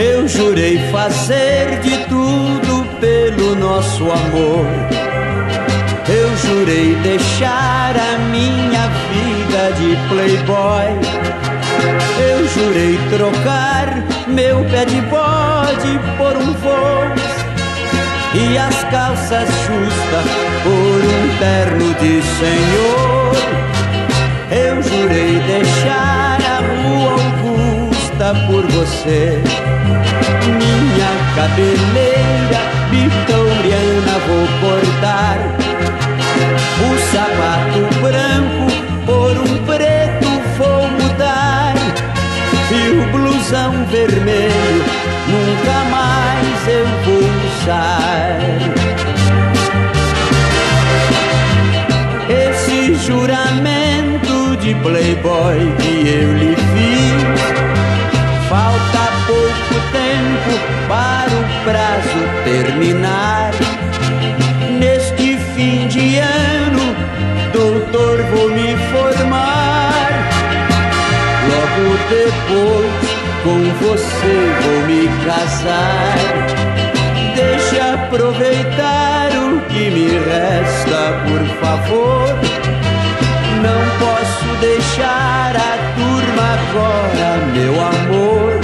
Eu jurei fazer de tudo pelo nosso amor. Eu jurei deixar a minha vida de playboy. Eu jurei trocar meu pé de bode por um voo e as calças justas por um terno de senhor. Eu jurei deixar Por você. Minha cabeleira vitoriana vou cortar. O sapato branco por um preto vou mudar. E o blusão vermelho nunca mais eu vou usar. Esse juramento de playboy que eu lhe terminar. Neste fim de ano, doutor, vou me formar. Logo depois com você vou me casar. Deixe aproveitar o que me resta, por favor. Não posso deixar a turma agora, meu amor.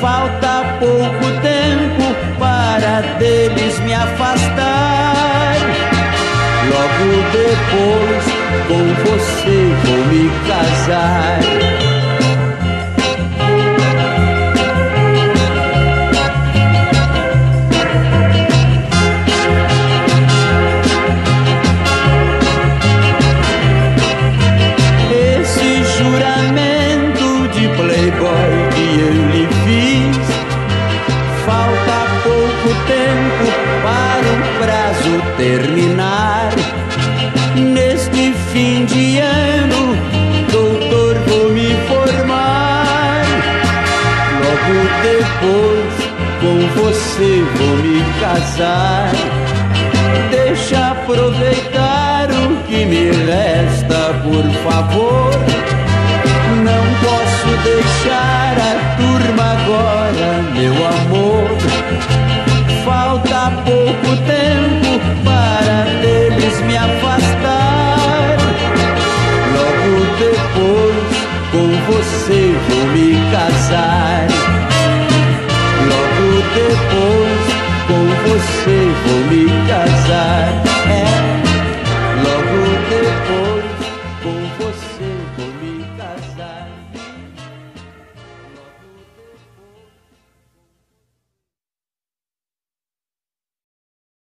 Falta pouco tempo para deles me afastar. Logo depois com você vou me casar. Terminar. Neste fim de ano, doutor, vou me formar. Logo depois, com você vou me casar. Deixa aproveitar o que me resta, por favor. Pouco tempo para deles me afastar. Logo depois com você vou me casar. Logo depois com você vou me